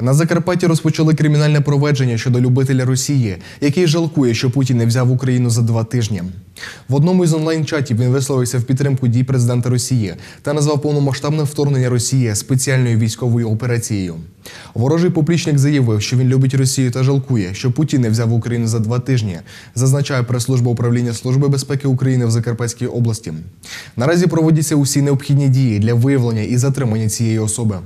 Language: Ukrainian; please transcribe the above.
На Закарпатті розпочали кримінальне проведення щодо любителя Росії, який жалкує, що Путін не взяв Україну за два тижні. В одному із онлайн-чатів він висловився в підтримку дій президента Росії та назвав повномасштабне вторгнення Росії спеціальною військовою операцією. Ворожий поплічник заявив, що він любить Росію та жалкує, що Путін не взяв Україну за два тижні, зазначає прес-служба управління Служби безпеки України в Закарпатській області. Наразі проводяться усі необхідні дії для виявлення і затримання цієї особи.